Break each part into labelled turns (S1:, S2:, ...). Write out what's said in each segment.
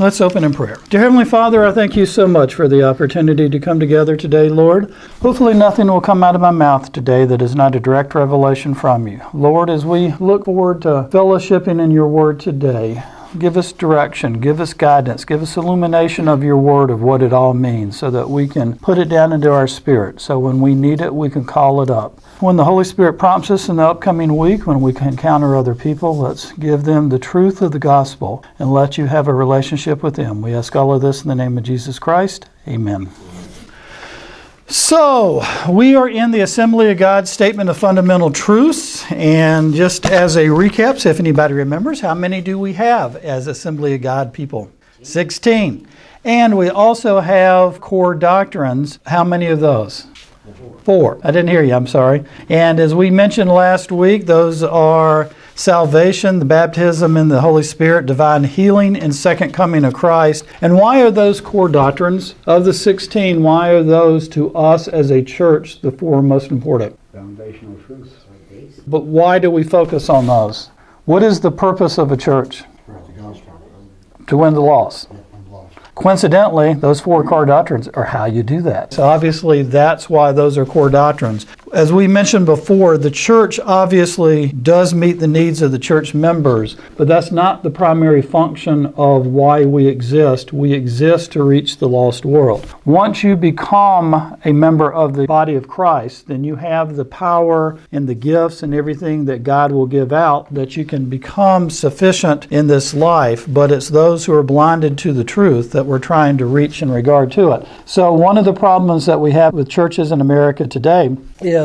S1: Let's open in prayer. Dear Heavenly Father, I thank you so much for the opportunity to come together today, Lord. Hopefully, nothing will come out of my mouth today that is not a direct revelation from you. Lord, as we look forward to fellowshipping in your word today, give us direction, give us guidance, give us illumination of your word of what it all means so that we can put it down into our spirit. So when we need it, we can call it up. When the Holy Spirit prompts us in the upcoming week, when we can encounter other people, let's give them the truth of the gospel and let you have a relationship with them. We ask all of this in the name of Jesus Christ. Amen. So, we are in the Assembly of God Statement of Fundamental Truths. And just as a recap, so if anybody remembers, how many do we have as Assembly of God people? 16. And we also have core doctrines. How many of those? Four. I didn't hear you, I'm sorry. And as we mentioned last week, those are salvation, the baptism in the Holy Spirit, divine healing, and second coming of Christ. And why are those core doctrines of the 16, why are those to us as a church the four most important?
S2: Foundational truths.
S1: But why do we focus on those? What is the purpose of a church? To win the lost. Coincidentally, those four core doctrines are how you do that. So obviously, that's why those are core doctrines. As we mentioned before, the church obviously does meet the needs of the church members, but that's not the primary function of why we exist. We exist to reach the lost world. Once you become a member of the body of Christ, then you have the power and the gifts and everything that God will give out that you can become sufficient in this life, but it's those who are blinded to the truth that we're trying to reach in regard to it. So, one of the problems that we have with churches in America today is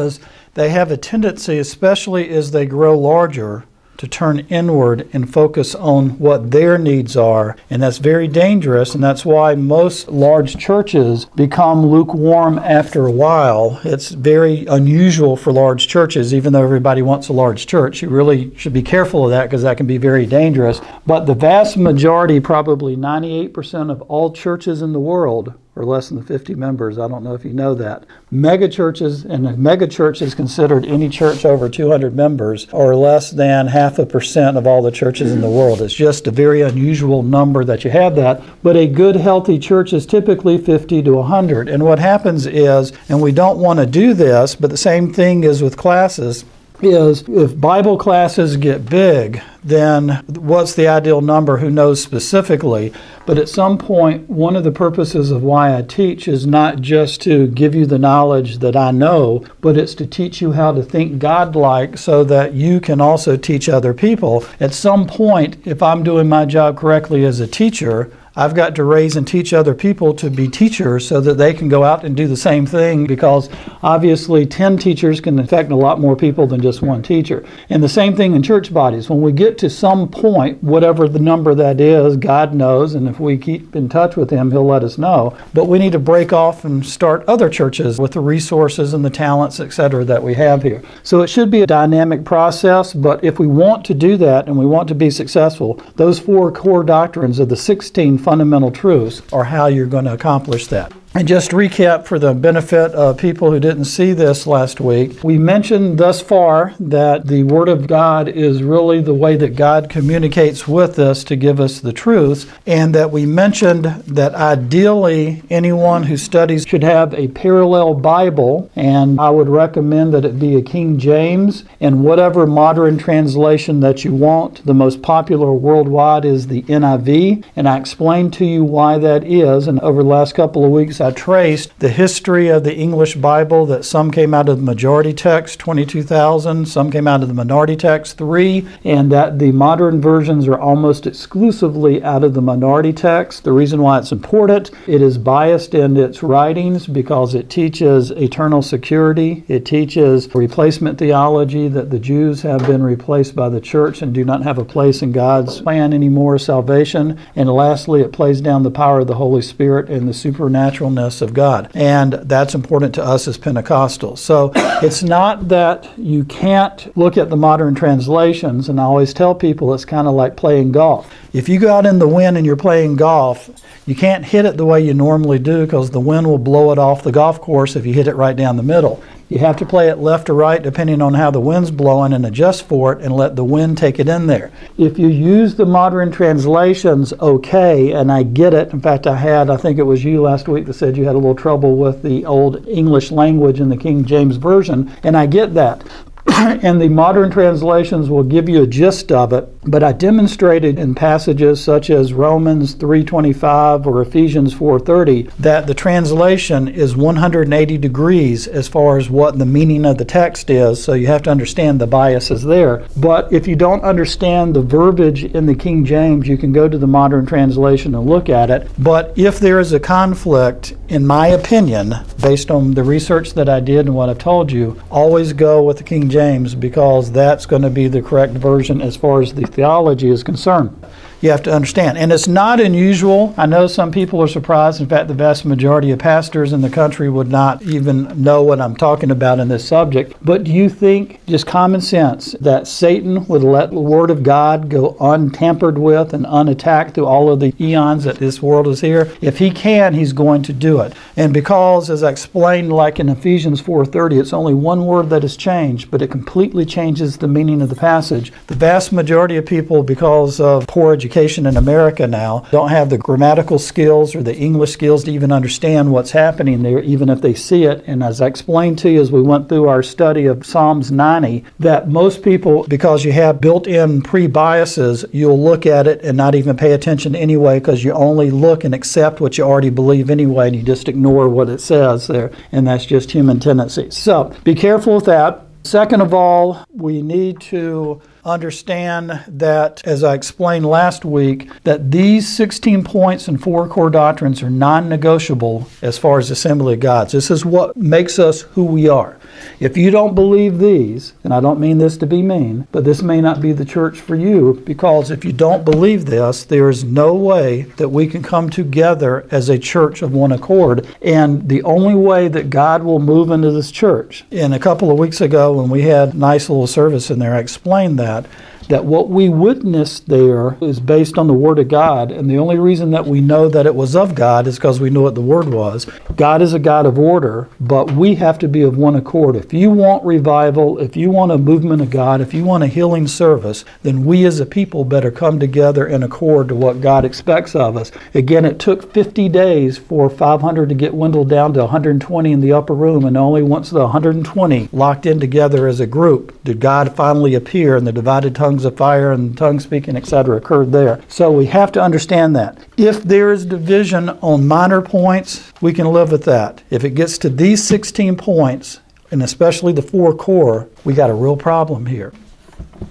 S1: they have a tendency, especially as they grow larger, to turn inward and focus on what their needs are. And that's very dangerous, and that's why most large churches become lukewarm after a while. It's very unusual for large churches, even though everybody wants a large church. You really should be careful of that because that can be very dangerous. But the vast majority, probably 98% of all churches in the world, or less than 50 members. I don't know if you know that. Mega churches, and a mega church is considered any church over 200 members or less than half a percent of all the churches in the world. It's just a very unusual number that you have that. But a good, healthy church is typically 50 to 100. And what happens is, and we don't want to do this, but the same thing is with classes is if Bible classes get big, then what's the ideal number? Who knows specifically? But at some point, one of the purposes of why I teach is not just to give you the knowledge that I know, but it's to teach you how to think godlike so that you can also teach other people. At some point, if I'm doing my job correctly as a teacher, I've got to raise and teach other people to be teachers so that they can go out and do the same thing because obviously 10 teachers can affect a lot more people than just one teacher. And the same thing in church bodies. When we get to some point, whatever the number that is, God knows, and if we keep in touch with Him, He'll let us know. But we need to break off and start other churches with the resources and the talents, etc., that we have here. So it should be a dynamic process, but if we want to do that and we want to be successful, those four core doctrines of the 16 fundamental truths are how you're going to accomplish that. And just recap for the benefit of people who didn't see this last week, we mentioned thus far that the Word of God is really the way that God communicates with us to give us the truths, and that we mentioned that ideally anyone who studies should have a parallel Bible, and I would recommend that it be a King James and whatever modern translation that you want. The most popular worldwide is the NIV, and I explained to you why that is, and over the last couple of weeks I traced the history of the English Bible that some came out of the majority text, 22,000, some came out of the minority text, 3, and that the modern versions are almost exclusively out of the minority text. The reason why it's important, it is biased in its writings because it teaches eternal security, it teaches replacement theology that the Jews have been replaced by the church and do not have a place in God's plan anymore, salvation, and lastly, it plays down the power of the Holy Spirit and the supernatural of God. And that's important to us as Pentecostals. So it's not that you can't look at the modern translations, and I always tell people it's kind of like playing golf. If you go out in the wind and you're playing golf, you can't hit it the way you normally do because the wind will blow it off the golf course if you hit it right down the middle. You have to play it left or right depending on how the wind's blowing and adjust for it and let the wind take it in there. If you use the modern translations okay, and I get it, in fact, I had, I think it was you last week that said you had a little trouble with the old English language in the King James Version, and I get that. and the modern translations will give you a gist of it but I demonstrated in passages such as Romans 3:25 or Ephesians 4:30 that the translation is 180 degrees as far as what the meaning of the text is, so you have to understand the biases there. But if you don't understand the verbiage in the King James, you can go to the modern translation and look at it. But if there is a conflict, in my opinion, based on the research that I did and what I've told you, always go with the King James because that's going to be the correct version as far as the theology is concerned you have to understand. And it's not unusual. I know some people are surprised. In fact, the vast majority of pastors in the country would not even know what I'm talking about in this subject. But do you think, just common sense, that Satan would let the Word of God go untampered with and unattacked through all of the eons that this world is here? If he can, he's going to do it. And because, as I explained, like in Ephesians 4:30, it's only one word that has changed, but it completely changes the meaning of the passage. The vast majority of people, because of poor education, education in America now don't have the grammatical skills or the English skills to even understand what's happening there, even if they see it. And as I explained to you as we went through our study of Psalms 90, that most people, because you have built in pre biases, you'll look at it and not even pay attention anyway because you only look and accept what you already believe anyway and you just ignore what it says there. And that's just human tendencies. So be careful with that. Second of all, we need to understand that, as I explained last week, that these 16 points and four core doctrines are non negotiable as far as Assembly of Gods. This is what makes us who we are. If you don't believe these, and I don't mean this to be mean, but this may not be the church for you because if you don't believe this, there is no way that we can come together as a church of one accord. And the only way that God will move into this church, and a couple of weeks ago when we had a nice little service in there, I explained that that what we witnessed there is based on the Word of God. And the only reason that we know that it was of God is because we know what the Word was. God is a God of order, but we have to be of one accord. If you want revival, if you want a movement of God, if you want a healing service, then we as a people better come together in accord to what God expects of us. Again, it took 50 days for 500 to get dwindled down to 120 in the upper room, and only once the 120 locked in together as a group did God finally appear in the divided tongue tongues of fire and tongue speaking, etc., occurred there. So we have to understand that. If there is division on minor points, we can live with that. If it gets to these 16 points, and especially the four core, we got a real problem here.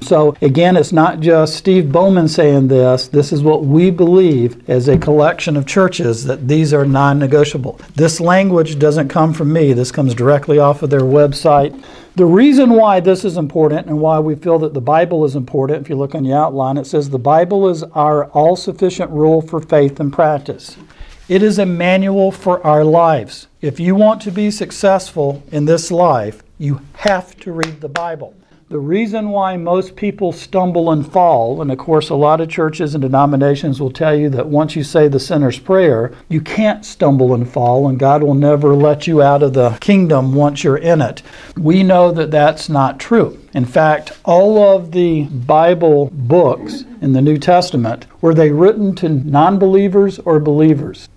S1: So, again, it's not just Steve Bowman saying this. This is what we believe as a collection of churches that these are non negotiable. This language doesn't come from me, this comes directly off of their website. The reason why this is important and why we feel that the Bible is important, if you look on the outline, it says the Bible is our all sufficient rule for faith and practice. It is a manual for our lives. If you want to be successful in this life, you have to read the Bible. The reason why most people stumble and fall, and of course, a lot of churches and denominations will tell you that once you say the sinner's prayer, you can't stumble and fall, and God will never let you out of the kingdom once you're in it. We know that that's not true. In fact, all of the Bible books in the New Testament were they written to non believers or believers?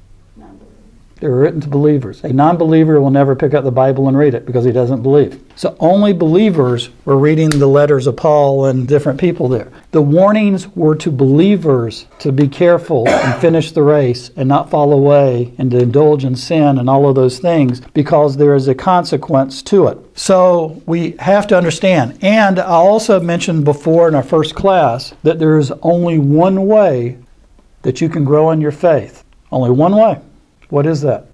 S1: They were written to believers. A non believer will never pick up the Bible and read it because he doesn't believe. So only believers were reading the letters of Paul and different people there. The warnings were to believers to be careful and finish the race and not fall away and to indulge in sin and all of those things because there is a consequence to it. So we have to understand. And I also mentioned before in our first class that there is only one way that you can grow in your faith. Only one way. What is that?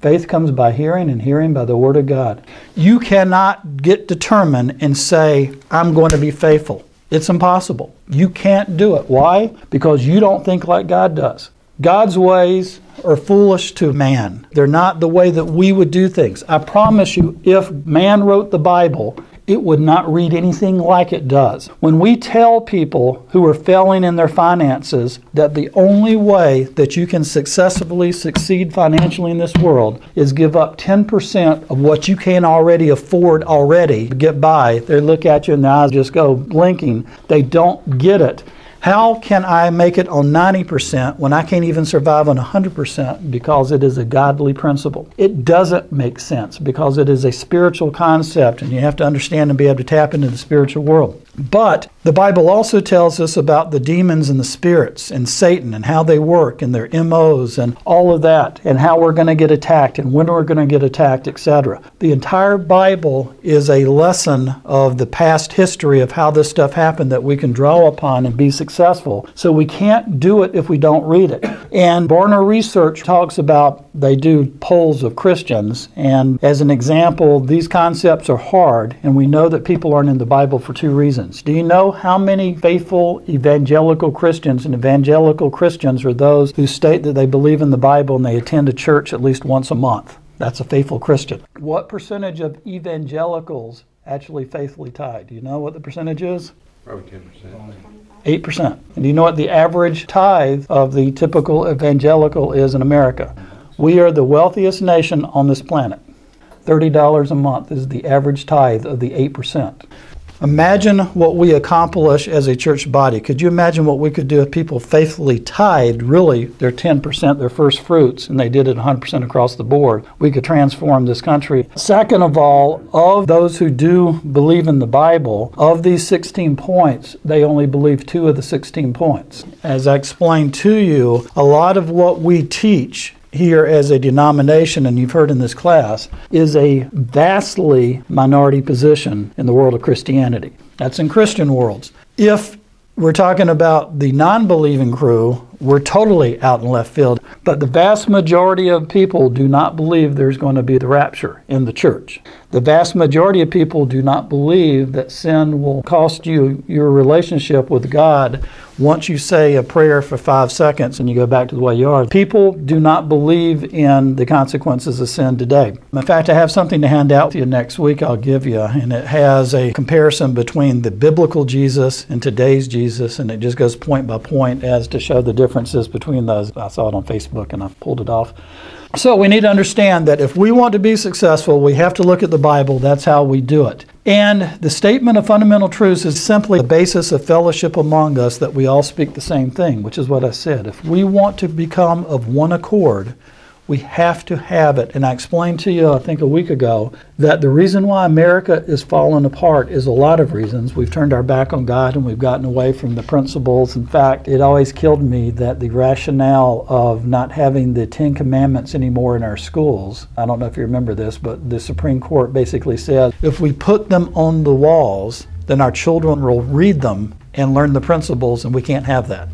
S1: Faith comes by hearing, and hearing by the Word of God. You cannot get determined and say, I'm going to be faithful. It's impossible. You can't do it. Why? Because you don't think like God does. God's ways are foolish to man. They're not the way that we would do things. I promise you, if man wrote the Bible it would not read anything like it does. When we tell people who are failing in their finances that the only way that you can successfully succeed financially in this world is give up 10% of what you can already afford already to get by, they look at you and their eyes just go blinking. They don't get it. How can I make it on 90% when I can't even survive on 100% because it is a godly principle? It doesn't make sense because it is a spiritual concept and you have to understand and be able to tap into the spiritual world. But the Bible also tells us about the demons and the spirits and Satan and how they work and their MOs and all of that and how we're going to get attacked and when we're going to get attacked, etc. The entire Bible is a lesson of the past history of how this stuff happened that we can draw upon and be successful. So we can't do it if we don't read it. And Barna Research talks about they do polls of Christians and as an example, these concepts are hard and we know that people aren't in the Bible for two reasons Christians. Do you know how many faithful evangelical Christians and evangelical Christians are those who state that they believe in the Bible and they attend a church at least once a month? That's a faithful Christian. What percentage of evangelicals actually faithfully tithe? Do you know what the percentage is?
S2: Probably 10%.
S1: 8%. And do you know what the average tithe of the typical evangelical is in America? We are the wealthiest nation on this planet. $30 a month is the average tithe of the 8%. Imagine what we accomplish as a church body. Could you imagine what we could do if people faithfully tithed really their 10%, their first fruits, and they did it 100% across the board? We could transform this country. Second of all, of those who do believe in the Bible, of these 16 points, they only believe two of the 16 points. As I explained to you, a lot of what we teach here as a denomination, and you've heard in this class, is a vastly minority position in the world of Christianity. That's in Christian worlds. If we're talking about the non believing crew, we're totally out in left field. But the vast majority of people do not believe there's going to be the rapture in the church. The vast majority of people do not believe that sin will cost you your relationship with God once you say a prayer for five seconds and you go back to the way you are. People do not believe in the consequences of sin today. In fact, I have something to hand out to you next week, I'll give you, and it has a comparison between the biblical Jesus and today's Jesus, and it just goes point by point as to show the differences between those. I saw it on Facebook and I pulled it off. So we need to understand that if we want to be successful, we have to look at the Bible. That's how we do it. And the statement of fundamental truths is simply the basis of fellowship among us that we all speak the same thing, which is what I said. If we want to become of one accord, we have to have it. And I explained to you, I think a week ago, that the reason why America is falling apart is a lot of reasons. We've turned our back on God and we've gotten away from the principles. In fact, it always killed me that the rationale of not having the Ten Commandments anymore in our schools, I don't know if you remember this, but the Supreme Court basically said if we put them on the walls, then our children will read them and learn the principles, and we can't have that.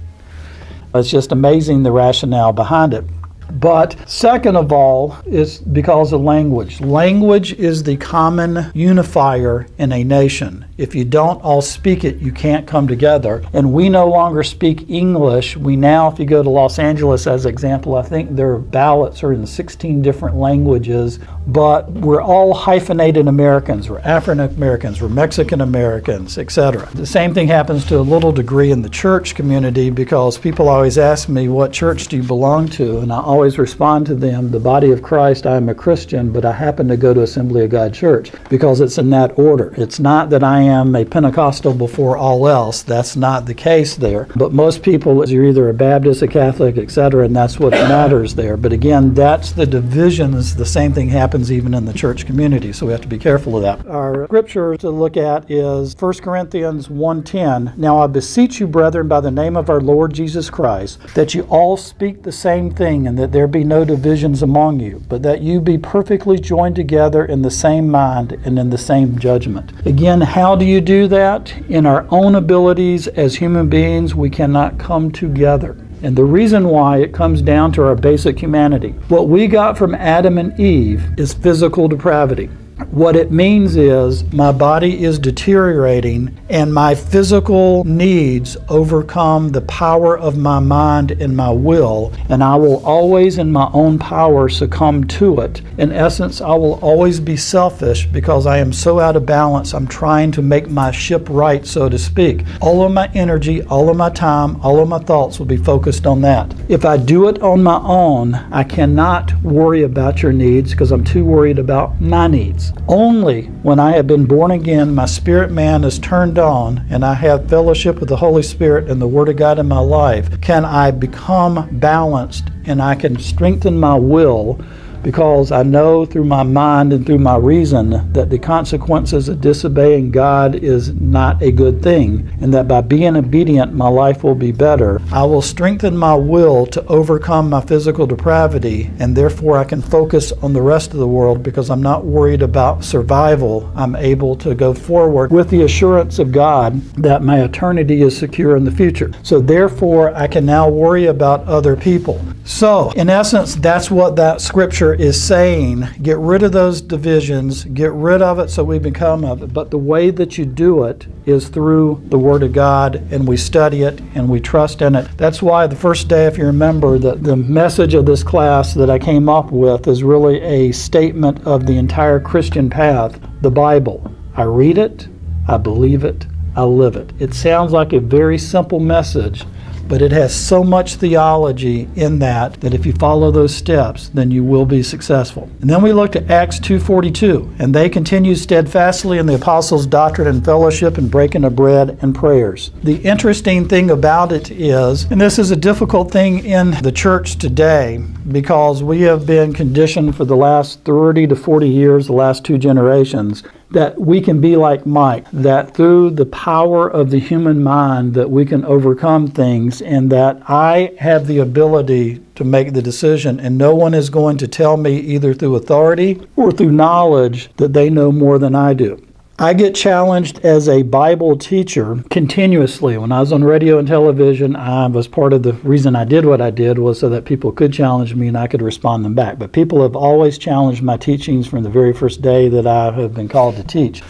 S1: It's just amazing the rationale behind it. But second of all, is because of language. Language is the common unifier in a nation. If you don't all speak it, you can't come together. And we no longer speak English. We now, if you go to Los Angeles as example, I think their ballots are in 16 different languages, but we're all hyphenated Americans. We're African Americans, we're Mexican Americans, etc. The same thing happens to a little degree in the church community because people always ask me, what church do you belong to? And I always respond to them, the body of Christ, I am a Christian, but I happen to go to Assembly of God Church because it's in that order. It's not that I am a Pentecostal before all else. That's not the case there. But most people, you're either a Baptist, a Catholic, etc., and that's what matters there. But again, that's the divisions. The same thing happens even in the church community, so we have to be careful of that. Our scripture to look at is 1 Corinthians 1.10. Now I beseech you, brethren, by the name of our Lord Jesus Christ, that you all speak the same thing and that there be no divisions among you, but that you be perfectly joined together in the same mind and in the same judgment. Again, how do you do that? In our own abilities as human beings, we cannot come together. And the reason why it comes down to our basic humanity. What we got from Adam and Eve is physical depravity. What it means is my body is deteriorating and my physical needs overcome the power of my mind and my will, and I will always, in my own power, succumb to it. In essence, I will always be selfish because I am so out of balance. I'm trying to make my ship right, so to speak. All of my energy, all of my time, all of my thoughts will be focused on that. If I do it on my own, I cannot worry about your needs because I'm too worried about my needs. Only when I have been born again, my spirit man is turned on, and I have fellowship with the Holy Spirit and the Word of God in my life, can I become balanced and I can strengthen my will because I know through my mind and through my reason that the consequences of disobeying God is not a good thing, and that by being obedient, my life will be better. I will strengthen my will to overcome my physical depravity, and therefore I can focus on the rest of the world because I'm not worried about survival. I'm able to go forward with the assurance of God that my eternity is secure in the future. So, therefore, I can now worry about other people. So, in essence, that's what that scripture is saying. Get rid of those divisions, get rid of it so we become of it. But the way that you do it is through the Word of God, and we study it and we trust in it. That's why the first day, if you remember, that the message of this class that I came up with is really a statement of the entire Christian path, the Bible. I read it, I believe it, I live it. It sounds like a very simple message but it has so much theology in that that if you follow those steps then you will be successful. And then we looked at acts 2.42 and they continued steadfastly in the apostles doctrine and fellowship and breaking of bread and prayers. The interesting thing about it is and this is a difficult thing in the church today because we have been conditioned for the last 30 to 40 years the last two generations that we can be like Mike, that through the power of the human mind that we can overcome things and that I have the ability to make the decision and no one is going to tell me either through authority or through knowledge that they know more than I do. I get challenged as a Bible teacher continuously. When I was on radio and television, I was part of the reason I did what I did was so that people could challenge me and I could respond them back. But people have always challenged my teachings from the very first day that I have been called to teach.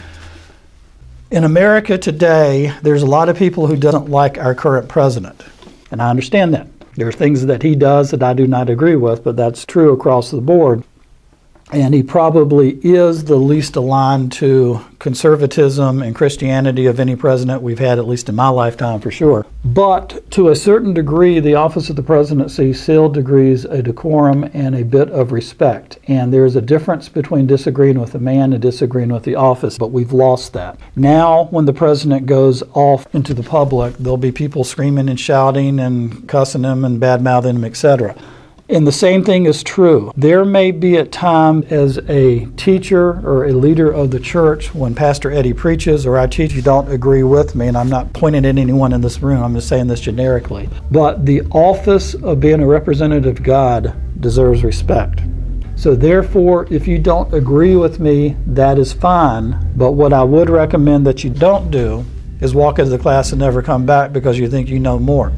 S1: In America today, there's a lot of people who doesn't like our current president. And I understand that. There are things that he does that I do not agree with, but that's true across the board and he probably is the least aligned to conservatism and Christianity of any president we've had, at least in my lifetime for sure. But to a certain degree, the office of the presidency still degrees a decorum and a bit of respect. And there's a difference between disagreeing with a man and disagreeing with the office, but we've lost that. Now, when the president goes off into the public, there'll be people screaming and shouting and cussing him and bad mouthing him, etc. And the same thing is true. There may be a time as a teacher or a leader of the church when Pastor Eddie preaches or I teach, you don't agree with me, and I'm not pointing at anyone in this room, I'm just saying this generically. But the office of being a representative of God deserves respect. So, therefore, if you don't agree with me, that is fine. But what I would recommend that you don't do is walk into the class and never come back because you think you know more.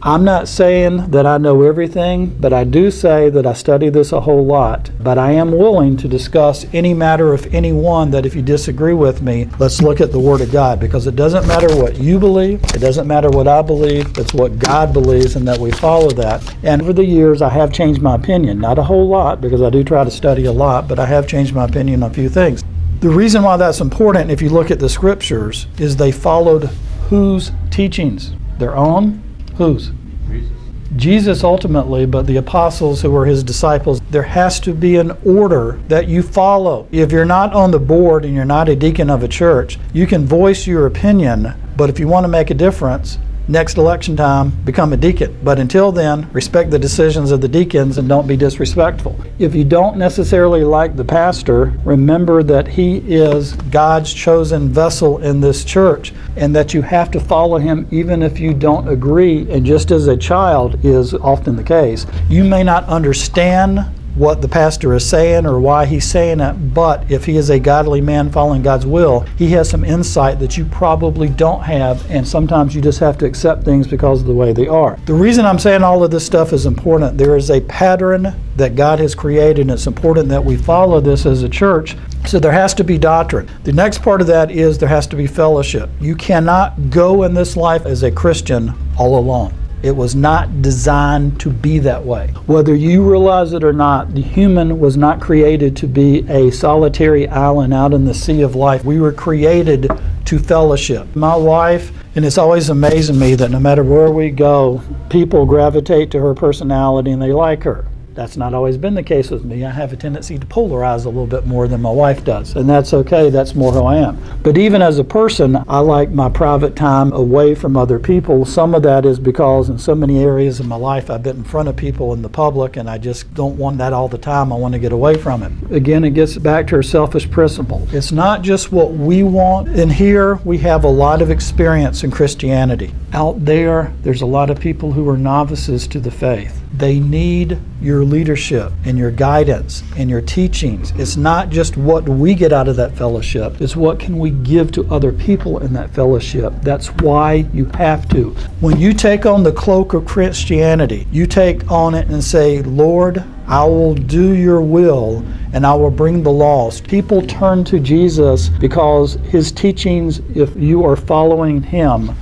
S1: I'm not saying that I know everything, but I do say that I study this a whole lot. But I am willing to discuss any matter of anyone that if you disagree with me, let's look at the Word of God because it doesn't matter what you believe, it doesn't matter what I believe, it's what God believes and that we follow that. And over the years, I have changed my opinion. Not a whole lot because I do try to study a lot, but I have changed my opinion on a few things. The reason why that's important, if you look at the scriptures, is they followed whose teachings? Their own Whose? Jesus. Jesus ultimately, but the apostles who were his disciples, there has to be an order that you follow. If you're not on the board and you're not a deacon of a church, you can voice your opinion, but if you want to make a difference, next election time, become a deacon. But until then, respect the decisions of the deacons and don't be disrespectful. If you don't necessarily like the pastor, remember that he is God's chosen vessel in this church and that you have to follow him even if you don't agree. And just as a child is often the case, you may not understand what the pastor is saying or why he's saying it, but if he is a godly man following God's will, he has some insight that you probably don't have, and sometimes you just have to accept things because of the way they are. The reason I'm saying all of this stuff is important, there is a pattern that God has created, and it's important that we follow this as a church. So there has to be doctrine. The next part of that is there has to be fellowship. You cannot go in this life as a Christian all alone. It was not designed to be that way. Whether you realize it or not, the human was not created to be a solitary island out in the sea of life. We were created to fellowship. My wife, and it's always amazing me that no matter where we go, people gravitate to her personality and they like her. That's not always been the case with me. I have a tendency to polarize a little bit more than my wife does, and that's okay. That's more who I am. But even as a person, I like my private time away from other people. Some of that is because in so many areas of my life I've been in front of people in the public, and I just don't want that all the time. I want to get away from it. Again, it gets back to our selfish principle. It's not just what we want. In here, we have a lot of experience in Christianity. Out there, there's a lot of people who are novices to the faith. They need your leadership and your guidance and your teachings. It's not just what we get out of that fellowship, it's what can we give to other people in that fellowship. That's why you have to. When you take on the cloak of Christianity, you take on it and say, Lord, I will do your will and I will bring the lost. People turn to Jesus because his teachings, if you are following him,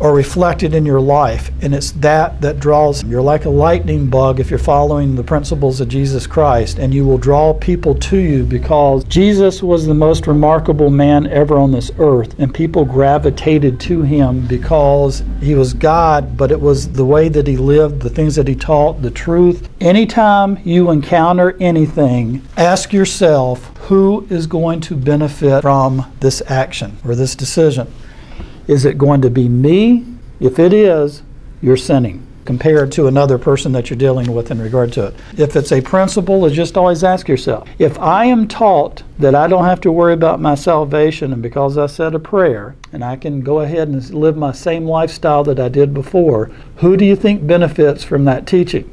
S1: are reflected in your life and it's that that draws you're like a lightning bug if you're following the principles of Jesus Christ and you will draw people to you because Jesus was the most remarkable man ever on this earth and people gravitated to him because he was God but it was the way that he lived the things that he taught the truth. Anytime you encounter anything ask yourself who is going to benefit from this action or this decision is it going to be me? If it is, you're sinning compared to another person that you're dealing with in regard to it. If it's a principle, just always ask yourself if I am taught that I don't have to worry about my salvation, and because I said a prayer, and I can go ahead and live my same lifestyle that I did before, who do you think benefits from that teaching?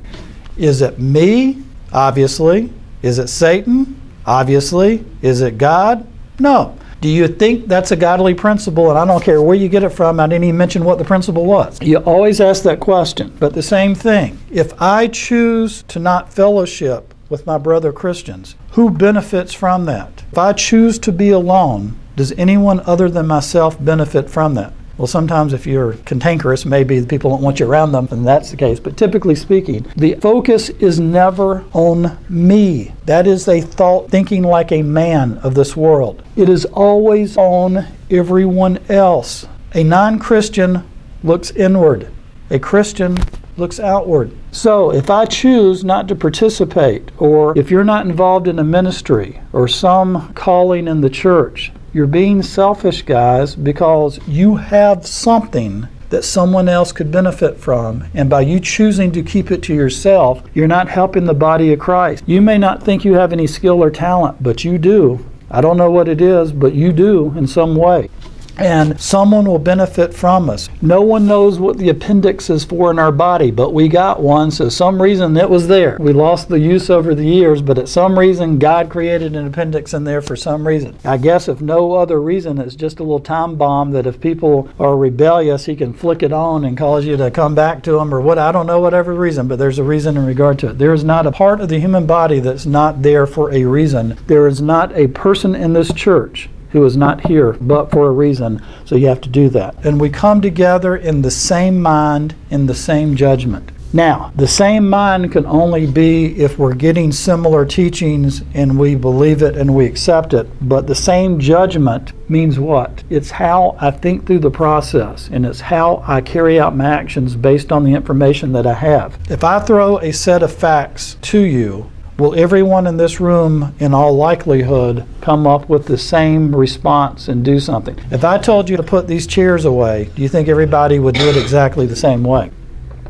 S1: Is it me? Obviously. Is it Satan? Obviously. Is it God? No. Do you think that's a godly principle? And I don't care where you get it from. I didn't even mention what the principle was. You always ask that question. But the same thing. If I choose to not fellowship with my brother Christians, who benefits from that? If I choose to be alone, does anyone other than myself benefit from that? Well, sometimes if you're cantankerous, maybe people don't want you around them, and that's the case. But typically speaking, the focus is never on me. That is a thought thinking like a man of this world. It is always on everyone else. A non Christian looks inward, a Christian looks outward. So, if I choose not to participate, or if you're not involved in a ministry or some calling in the church, you're being selfish, guys, because you have something that someone else could benefit from. And by you choosing to keep it to yourself, you're not helping the body of Christ. You may not think you have any skill or talent, but you do. I don't know what it is, but you do in some way and someone will benefit from us. No one knows what the appendix is for in our body, but we got one, so some reason it was there. We lost the use over the years, but at some reason God created an appendix in there for some reason. I guess if no other reason, it's just a little time bomb that if people are rebellious, he can flick it on and cause you to come back to him or what. I don't know whatever reason, but there's a reason in regard to it. There is not a part of the human body that's not there for a reason. There is not a person in this church who is not here but for a reason. So you have to do that. And we come together in the same mind, in the same judgment. Now, the same mind can only be if we're getting similar teachings and we believe it and we accept it. But the same judgment means what? It's how I think through the process and it's how I carry out my actions based on the information that I have. If I throw a set of facts to you Will everyone in this room, in all likelihood, come up with the same response and do something? If I told you to put these chairs away, do you think everybody would do it exactly the same way?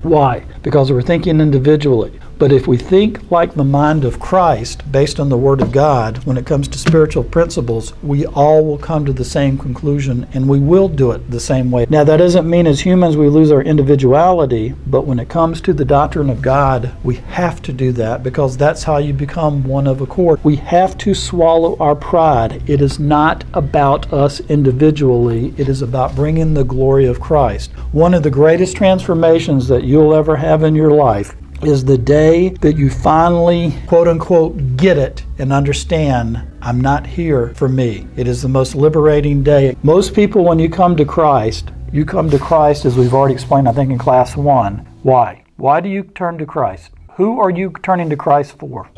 S1: Why? Because we're thinking individually. But if we think like the mind of Christ, based on the Word of God, when it comes to spiritual principles, we all will come to the same conclusion and we will do it the same way. Now, that doesn't mean as humans we lose our individuality, but when it comes to the doctrine of God, we have to do that because that's how you become one of accord. We have to swallow our pride. It is not about us individually, it is about bringing the glory of Christ. One of the greatest transformations that you'll ever have in your life is the day that you finally, quote unquote, get it and understand I'm not here for me. It is the most liberating day. Most people, when you come to Christ, you come to Christ as we've already explained, I think, in class one. Why? Why do you turn to Christ? Who are you turning to Christ for?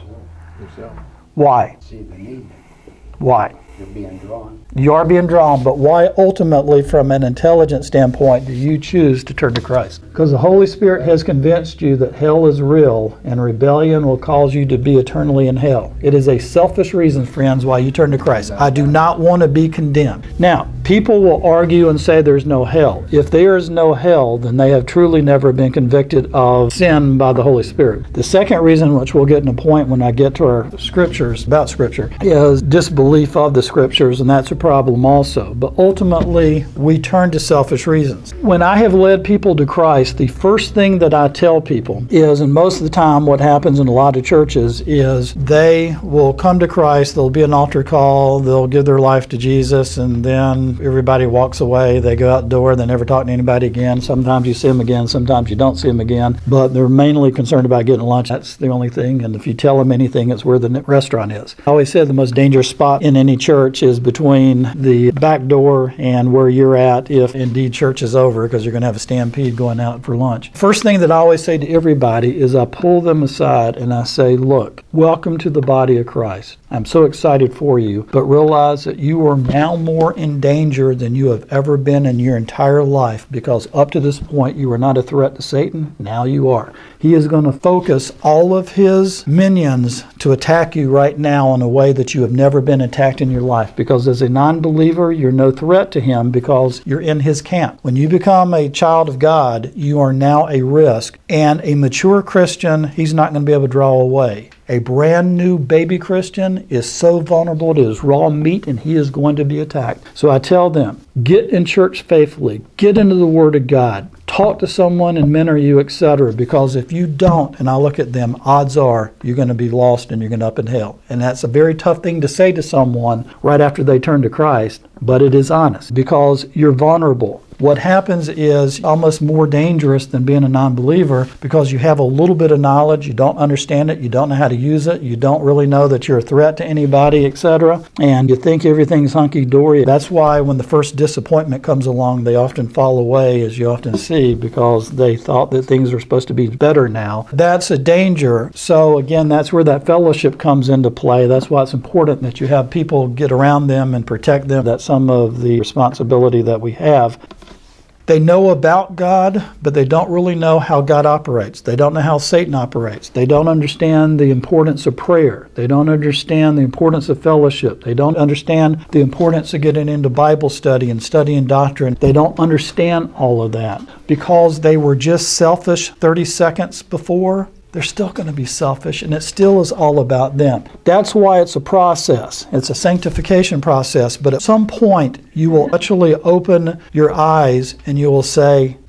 S2: Yourself.
S1: Why?
S2: See the need.
S1: Why?
S2: You're being drawn.
S1: You are being drawn, but why ultimately, from an intelligent standpoint, do you choose to turn to Christ? Because the Holy Spirit has convinced you that hell is real and rebellion will cause you to be eternally in hell. It is a selfish reason, friends, why you turn to Christ. I do not want to be condemned. Now, people will argue and say there's no hell. If there is no hell, then they have truly never been convicted of sin by the Holy Spirit. The second reason, which we'll get in a point when I get to our scriptures about Scripture, is disbelief of the Scriptures, and that's a problem also. But ultimately, we turn to selfish reasons. When I have led people to Christ, the first thing that I tell people is, and most of the time, what happens in a lot of churches is they will come to Christ, there'll be an altar call, they'll give their life to Jesus, and then everybody walks away. They go out the door, they never talk to anybody again. Sometimes you see them again, sometimes you don't see them again, but they're mainly concerned about getting lunch. That's the only thing. And if you tell them anything, it's where the restaurant is. I always said the most dangerous spot in any church is between the back door and where you're at if indeed church is over because you're going to have a stampede going out for lunch. First thing that I always say to everybody is I pull them aside and I say, Look, welcome to the body of Christ. I'm so excited for you, but realize that you are now more in danger than you have ever been in your entire life because up to this point you were not a threat to Satan. Now you are. He is going to focus all of his minions to attack you right now in a way that you have never been attacked in your life because as a non believer, you're no threat to him because you're in his camp. When you become a child of God, you are now a risk. And a mature Christian, he's not going to be able to draw away. A brand new baby Christian is so vulnerable to his raw meat and he is going to be attacked. So I tell them, get in church faithfully, get into the Word of God, talk to someone and mentor you, etc. Because if you don't, and I look at them, odds are you're going to be lost and you're going to up in hell. And that's a very tough thing to say to someone right after they turn to Christ, but it is honest because you're vulnerable. What happens is almost more dangerous than being a non believer because you have a little bit of knowledge, you don't understand it, you don't know how to use it, you don't really know that you're a threat to anybody, etc. And you think everything's hunky dory. That's why when the first disappointment comes along, they often fall away, as you often see, because they thought that things are supposed to be better now. That's a danger. So, again, that's where that fellowship comes into play. That's why it's important that you have people get around them and protect them. That's some of the responsibility that we have. They know about God, but they don't really know how God operates. They don't know how Satan operates. They don't understand the importance of prayer. They don't understand the importance of fellowship. They don't understand the importance of getting into Bible study and studying doctrine. They don't understand all of that because they were just selfish 30 seconds before they're still going to be selfish and it still is all about them. That's why it's a process. It's a sanctification process, but at some point you will actually open your eyes and you will say,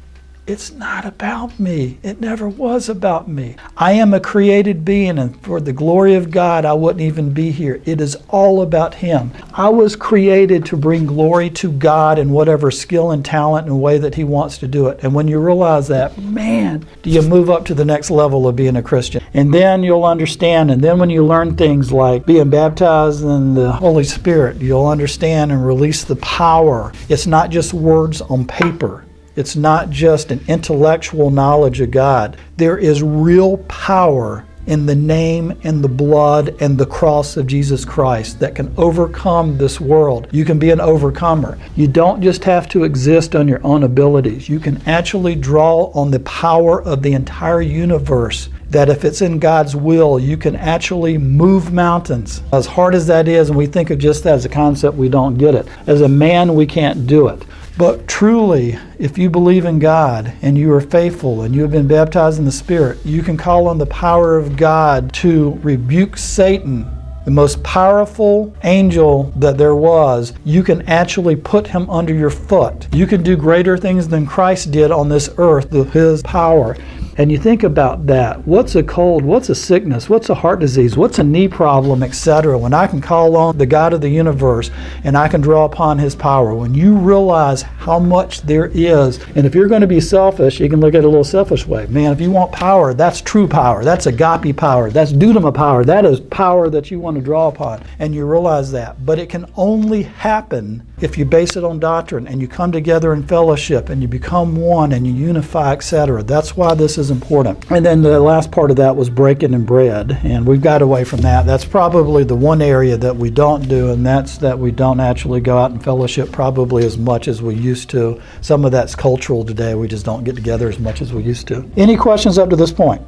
S1: it's not about me. It never was about me. I am a created being, and for the glory of God, I wouldn't even be here. It is all about Him. I was created to bring glory to God in whatever skill and talent and way that He wants to do it. And when you realize that, man, do you move up to the next level of being a Christian. And then you'll understand. And then when you learn things like being baptized in the Holy Spirit, you'll understand and release the power. It's not just words on paper. It's not just an intellectual knowledge of God. There is real power in the name and the blood and the cross of Jesus Christ that can overcome this world. You can be an overcomer. You don't just have to exist on your own abilities. You can actually draw on the power of the entire universe that if it's in God's will, you can actually move mountains. As hard as that is, and we think of just that as a concept, we don't get it. As a man, we can't do it. But truly, if you believe in God and you are faithful and you have been baptized in the Spirit, you can call on the power of God to rebuke Satan the most powerful angel that there was, you can actually put him under your foot. You can do greater things than Christ did on this earth with his power. And you think about that. What's a cold? What's a sickness? What's a heart disease? What's a knee problem, etc.? When I can call on the God of the universe and I can draw upon his power, when you realize how much there is, and if you're going to be selfish, you can look at it a little selfish way. Man, if you want power, that's true power. That's agape power. That's dunamis power. That is power that you want to draw upon. And you realize that. But it can only happen if you base it on doctrine and you come together in fellowship and you become one and you unify, etc. That's why this is important. And then the last part of that was breaking and bread, and we've got away from that. That's probably the one area that we don't do, and that's that we don't actually go out and fellowship probably as much as we used to. Some of that's cultural today. We just don't get together as much as we used to. Any questions up to this point?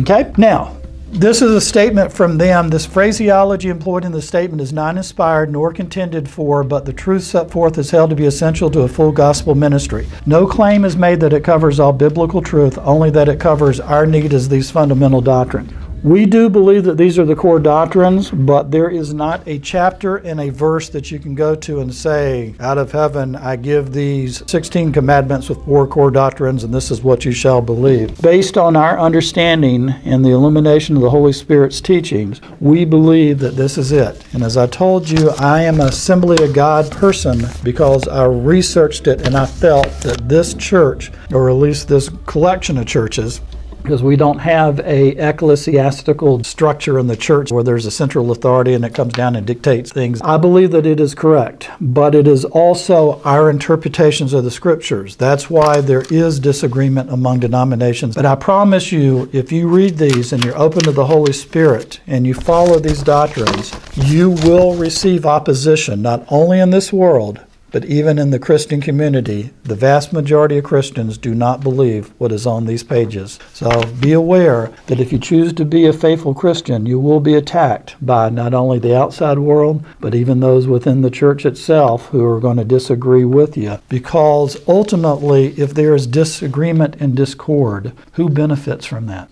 S1: Okay, now this is a statement from them. This phraseology employed in the statement is not inspired nor contended for, but the truth set forth is held to be essential to a full gospel ministry. No claim is made that it covers all biblical truth, only that it covers our need as these fundamental doctrines. We do believe that these are the core doctrines, but there is not a chapter and a verse that you can go to and say, Out of heaven, I give these 16 commandments with four core doctrines, and this is what you shall believe. Based on our understanding and the illumination of the Holy Spirit's teachings, we believe that this is it. And as I told you, I am an Assembly of God person because I researched it and I felt that this church, or at least this collection of churches, because we don't have a ecclesiastical structure in the church where there's a central authority and it comes down and dictates things. I believe that it is correct, but it is also our interpretations of the scriptures. That's why there is disagreement among denominations. But I promise you, if you read these and you're open to the Holy Spirit and you follow these doctrines, you will receive opposition not only in this world, but even in the Christian community, the vast majority of Christians do not believe what is on these pages. So be aware that if you choose to be a faithful Christian, you will be attacked by not only the outside world, but even those within the church itself who are going to disagree with you. Because ultimately, if there is disagreement and discord, who benefits from that?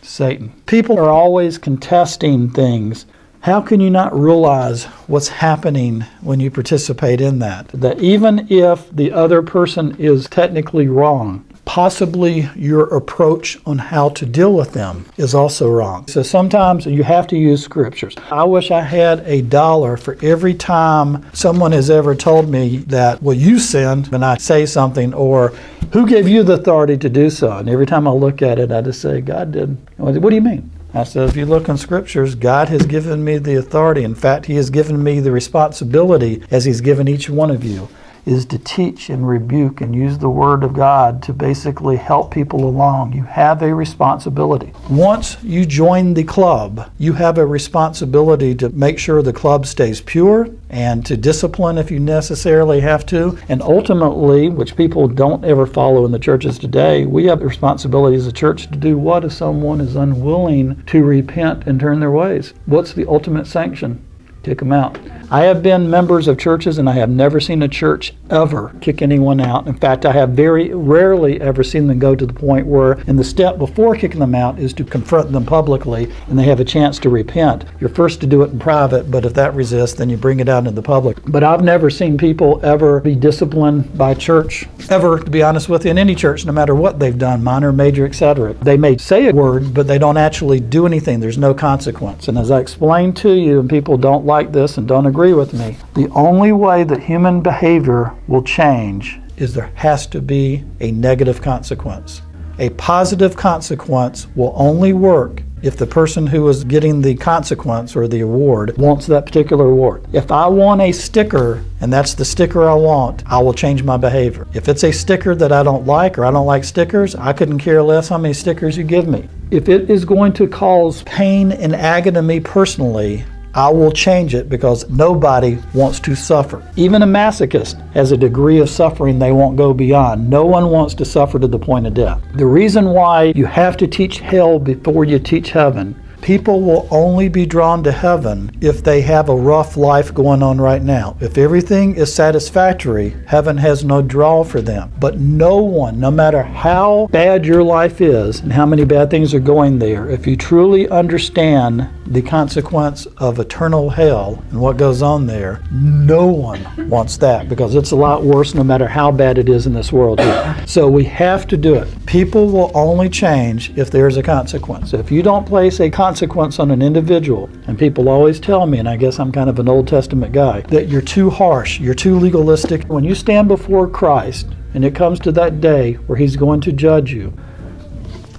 S1: Satan. People are always contesting things how can you not realize what's happening when you participate in that? That even if the other person is technically wrong, possibly your approach on how to deal with them is also wrong. So sometimes you have to use scriptures. I wish I had a dollar for every time someone has ever told me that, well, you sinned when I say something, or who gave you the authority to do so? And every time I look at it, I just say, God did. What do you mean? I said, if you look in scriptures, God has given me the authority. In fact, He has given me the responsibility, as He's given each one of you, is to teach and rebuke and use the Word of God to basically help people along. You have a responsibility. Once you join the club, you have a responsibility to make sure the club stays pure and to discipline if you necessarily have to. And ultimately, which people don't ever follow in the churches today, we have the responsibility as a church to do what if someone is unwilling to repent and turn their ways? What's the ultimate sanction? Kick them out. I have been members of churches and I have never seen a church ever kick anyone out. In fact, I have very rarely ever seen them go to the point where, in the step before kicking them out, is to confront them publicly and they have a chance to repent. You're first to do it in private, but if that resists, then you bring it out into the public. But I've never seen people ever be disciplined by church, ever, to be honest with you, in any church, no matter what they've done, minor, major, etc. They may say a word, but they don't actually do anything. There's no consequence. And as I explained to you, and people don't like this and don't agree agree with me. The only way that human behavior will change is there has to be a negative consequence. A positive consequence will only work if the person who is getting the consequence or the award wants that particular award. If I want a sticker and that's the sticker I want, I will change my behavior. If it's a sticker that I don't like or I don't like stickers, I couldn't care less how many stickers you give me. If it is going to cause pain and agony to me personally, I will change it because nobody wants to suffer. Even a masochist has a degree of suffering they won't go beyond. No one wants to suffer to the point of death. The reason why you have to teach hell before you teach heaven People will only be drawn to heaven if they have a rough life going on right now. If everything is satisfactory, heaven has no draw for them. But no one, no matter how bad your life is and how many bad things are going there, if you truly understand the consequence of eternal hell and what goes on there, no one wants that because it's a lot worse no matter how bad it is in this world. So we have to do it. People will only change if there's a consequence. If you don't place a consequence on an individual, and people always tell me, and I guess I'm kind of an Old Testament guy, that you're too harsh, you're too legalistic. When you stand before Christ, and it comes to that day where He's going to judge you,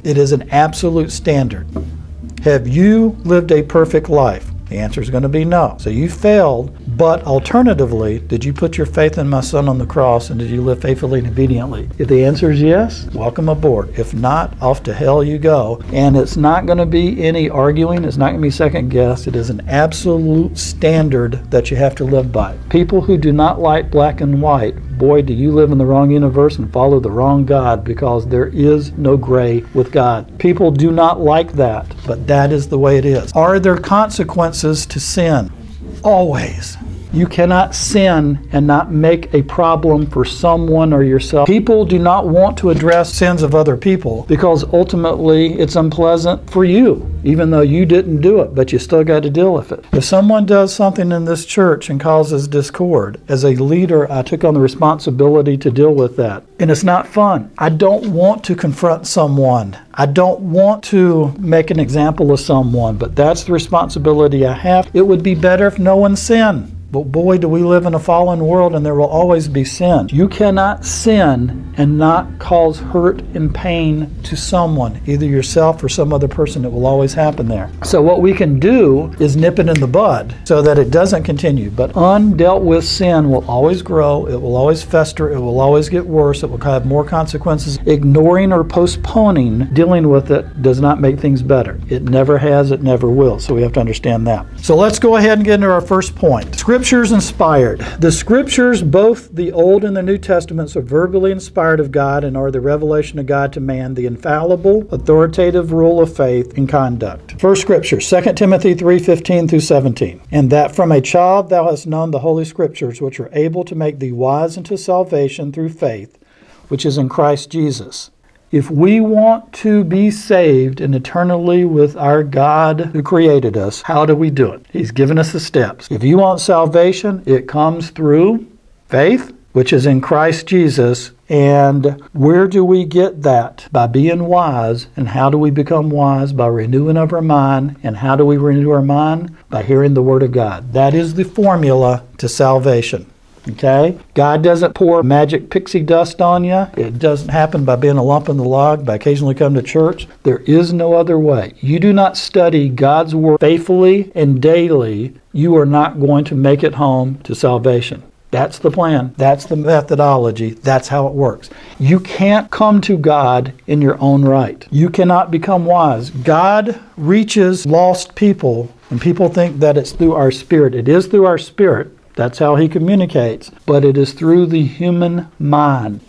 S1: it is an absolute standard. Have you lived a perfect life? The answer is going to be no. So you failed, but alternatively, did you put your faith in my son on the cross and did you live faithfully and obediently? If the answer is yes, welcome aboard. If not, off to hell you go. And it's not going to be any arguing, it's not going to be second guess. It is an absolute standard that you have to live by. People who do not like black and white boy, do you live in the wrong universe and follow the wrong God because there is no gray with God. People do not like that, but that is the way it is. Are there consequences to sin? Always. You cannot sin and not make a problem for someone or yourself. People do not want to address sins of other people because ultimately it's unpleasant for you, even though you didn't do it, but you still got to deal with it. If someone does something in this church and causes discord, as a leader, I took on the responsibility to deal with that. And it's not fun. I don't want to confront someone. I don't want to make an example of someone, but that's the responsibility I have. It would be better if no one sinned. But boy, do we live in a fallen world and there will always be sin. You cannot sin and not cause hurt and pain to someone, either yourself or some other person. It will always happen there. So, what we can do is nip it in the bud so that it doesn't continue. But undealt with sin will always grow, it will always fester, it will always get worse, it will have more consequences. Ignoring or postponing dealing with it does not make things better. It never has, it never will. So, we have to understand that. So, let's go ahead and get into our first point. Scripture Scriptures inspired. The Scriptures, both the Old and the New Testaments, are verbally inspired of God and are the revelation of God to man, the infallible, authoritative rule of faith and conduct. First Scripture, 2 Timothy 3:15 through 17. And that from a child thou hast known the Holy Scriptures, which are able to make thee wise unto salvation through faith, which is in Christ Jesus if we want to be saved and eternally with our God who created us, how do we do it? He's given us the steps. If you want salvation, it comes through faith, which is in Christ Jesus. And where do we get that? By being wise. And how do we become wise? By renewing of our mind. And how do we renew our mind? By hearing the Word of God. That is the formula to salvation. Okay? God doesn't pour magic pixie dust on you. It doesn't happen by being a lump in the log, by occasionally coming to church. There is no other way. You do not study God's Word faithfully and daily, you are not going to make it home to salvation. That's the plan. That's the methodology. That's how it works. You can't come to God in your own right. You cannot become wise. God reaches lost people, and people think that it's through our spirit. It is through our spirit, that's how he communicates. But it is through the human mind,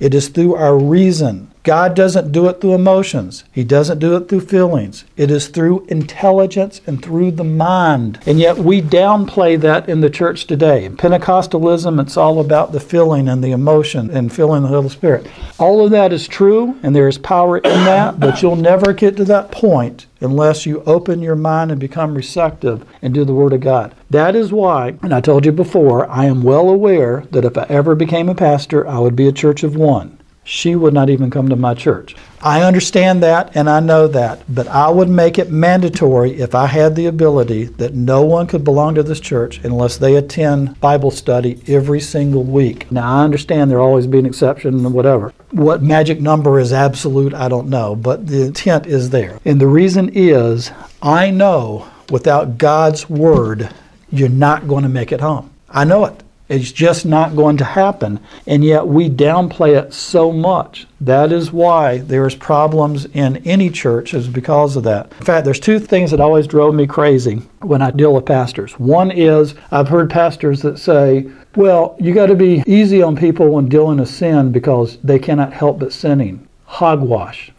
S1: it is through our reason. God doesn't do it through emotions. He doesn't do it through feelings. It is through intelligence and through the mind. And yet we downplay that in the church today. In Pentecostalism, it's all about the feeling and the emotion and feeling the Holy Spirit. All of that is true, and there is power in that, but you'll never get to that point unless you open your mind and become receptive and do the Word of God. That is why, and I told you before, I am well aware that if I ever became a pastor, I would be a church of one she would not even come to my church. I understand that and I know that, but I would make it mandatory if I had the ability that no one could belong to this church unless they attend Bible study every single week. Now, I understand there'll always be an exception and whatever. What magic number is absolute, I don't know, but the intent is there. And the reason is I know without God's word, you're not going to make it home. I know it. It's just not going to happen. And yet we downplay it so much. That is why there's problems in any church is because of that. In fact, there's two things that always drove me crazy when I deal with pastors. One is I've heard pastors that say, well, you got to be easy on people when dealing with sin because they cannot help but sinning. Hogwash.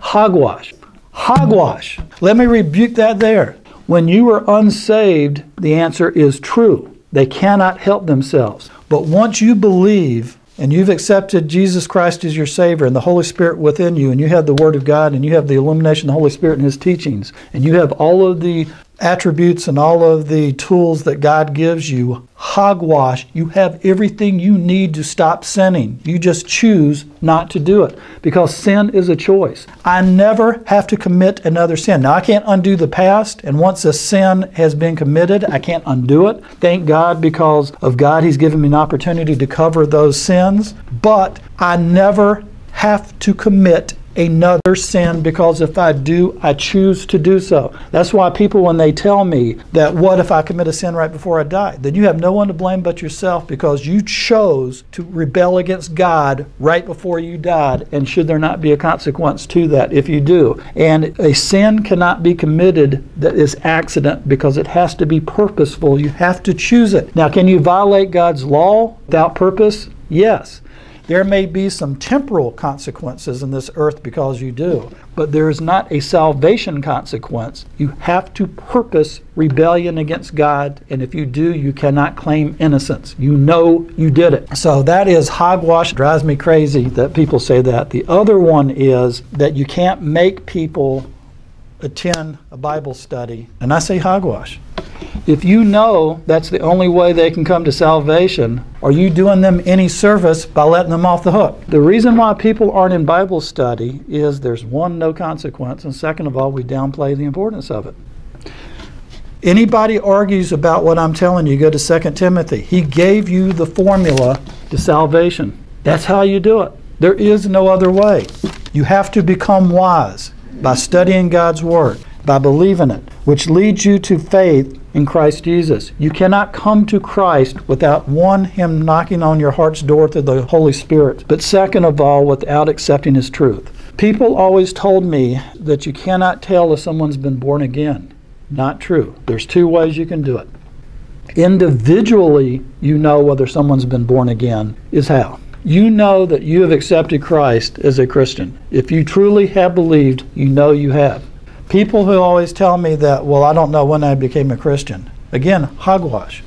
S1: Hogwash. Hogwash. Let me rebuke that there. When you are unsaved, the answer is true. They cannot help themselves. But once you believe and you've accepted Jesus Christ as your Savior and the Holy Spirit within you, and you have the Word of God, and you have the illumination of the Holy Spirit and His teachings, and you have all of the attributes and all of the tools that God gives you, hogwash, you have everything you need to stop sinning. You just choose not to do it because sin is a choice. I never have to commit another sin. Now, I can't undo the past, and once a sin has been committed, I can't undo it. Thank God because of God, He's given me an opportunity to cover those sins, but I never have to commit another sin because if I do, I choose to do so. That's why people, when they tell me that, what if I commit a sin right before I die? Then you have no one to blame but yourself because you chose to rebel against God right before you died. And should there not be a consequence to that if you do? And a sin cannot be committed that is accident because it has to be purposeful. You have to choose it. Now, can you violate God's law without purpose? Yes. There may be some temporal consequences in this earth because you do, but there is not a salvation consequence. You have to purpose rebellion against God, and if you do, you cannot claim innocence. You know you did it. So that is hogwash. It drives me crazy that people say that. The other one is that you can't make people attend a Bible study, and I say hogwash. If you know that's the only way they can come to salvation, are you doing them any service by letting them off the hook? The reason why people aren't in Bible study is there's one, no consequence, and second of all, we downplay the importance of it. Anybody argues about what I'm telling you, go to 2 Timothy. He gave you the formula to salvation. That's how you do it. There is no other way. You have to become wise by studying God's Word, by believing it, which leads you to faith in Christ Jesus. You cannot come to Christ without one, Him knocking on your heart's door through the Holy Spirit, but second of all, without accepting His truth. People always told me that you cannot tell if someone's been born again. Not true. There's two ways you can do it. Individually, you know whether someone's been born again, is how. You know that you have accepted Christ as a Christian. If you truly have believed, you know you have. People who always tell me that, well, I don't know when I became a Christian. Again, hogwash.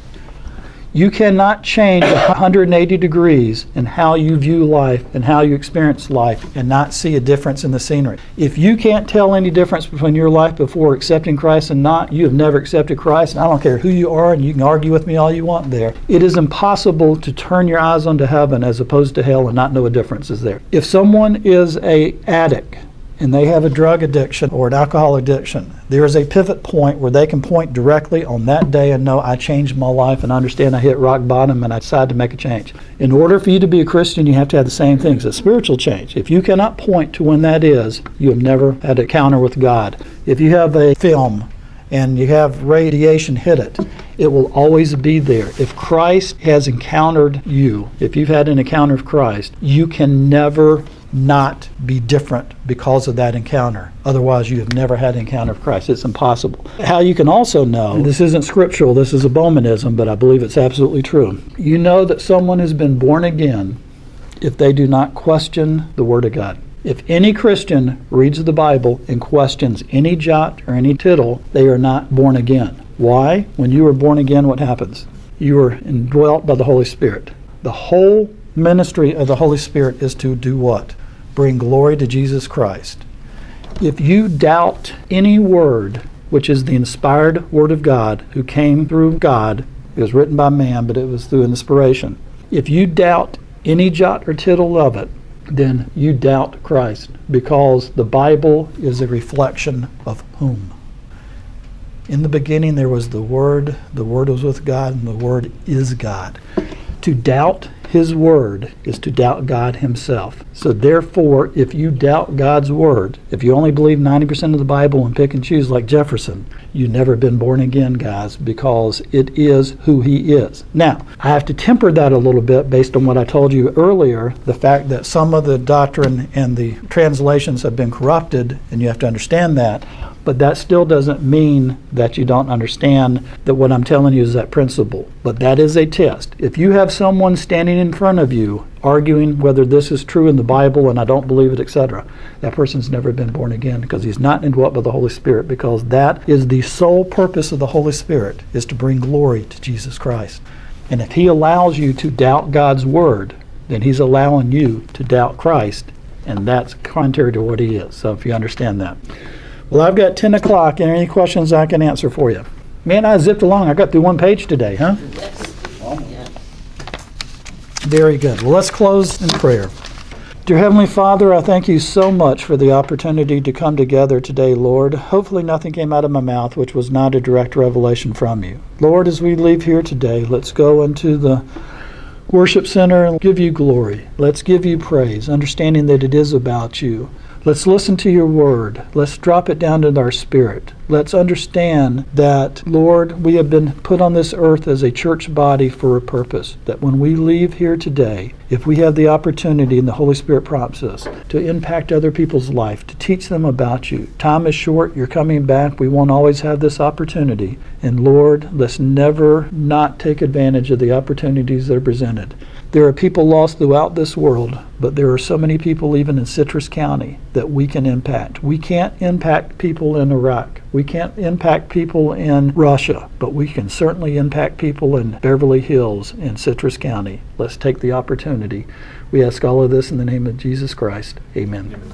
S1: You cannot change 180 degrees in how you view life and how you experience life and not see a difference in the scenery. If you can't tell any difference between your life before accepting Christ and not, you have never accepted Christ. And I don't care who you are, and you can argue with me all you want there. It is impossible to turn your eyes onto heaven as opposed to hell and not know a difference is there. If someone is a addict, and they have a drug addiction or an alcohol addiction, there is a pivot point where they can point directly on that day and know I changed my life and understand I hit rock bottom and I decided to make a change. In order for you to be a Christian, you have to have the same things a spiritual change. If you cannot point to when that is, you have never had an encounter with God. If you have a film and you have radiation hit it, it will always be there. If Christ has encountered you, if you've had an encounter with Christ, you can never not be different because of that encounter. Otherwise, you have never had an encounter of Christ. It's impossible. How you can also know this isn't scriptural, this is a but I believe it's absolutely true. You know that someone has been born again if they do not question the Word of God. If any Christian reads the Bible and questions any jot or any tittle, they are not born again. Why? When you are born again, what happens? You are indwelt by the Holy Spirit. The whole ministry of the Holy Spirit is to do what? Bring glory to Jesus Christ. If you doubt any word, which is the inspired word of God, who came through God, it was written by man, but it was through inspiration. If you doubt any jot or tittle of it, then you doubt Christ because the Bible is a reflection of whom? In the beginning there was the Word, the Word was with God, and the Word is God. To doubt his word is to doubt God himself. So therefore, if you doubt God's word, if you only believe 90% of the Bible and pick and choose like Jefferson, you've never been born again, guys, because it is who he is. Now, I have to temper that a little bit based on what I told you earlier, the fact that some of the doctrine and the translations have been corrupted, and you have to understand that. But that still doesn't mean that you don't understand that what I'm telling you is that principle. But that is a test. If you have someone standing in front of you arguing whether this is true in the Bible and I don't believe it, etc., that person's never been born again because he's not indwelt by the Holy Spirit because that is the sole purpose of the Holy Spirit is to bring glory to Jesus Christ. And if he allows you to doubt God's word, then he's allowing you to doubt Christ, and that's contrary to what he is. So if you understand that. Well, I've got 10 o'clock. and Any questions I can answer for you? Man, I zipped along. I got through one page today, huh? Yes. Very good. Well, let's close in prayer. Dear Heavenly Father, I thank you so much for the opportunity to come together today, Lord. Hopefully, nothing came out of my mouth which was not a direct revelation from you. Lord, as we leave here today, let's go into the worship center and give you glory. Let's give you praise, understanding that it is about you. Let's listen to your word. Let's drop it down into our spirit. Let's understand that, Lord, we have been put on this earth as a church body for a purpose. That when we leave here today, if we have the opportunity and the Holy Spirit prompts us to impact other people's life, to teach them about you, time is short, you're coming back, we won't always have this opportunity. And Lord, let's never not take advantage of the opportunities that are presented. There are people lost throughout this world, but there are so many people even in Citrus County that we can impact. We can't impact people in Iraq. We can't impact people in Russia, but we can certainly impact people in Beverly Hills in Citrus County. Let's take the opportunity. We ask all of this in the name of Jesus Christ. Amen.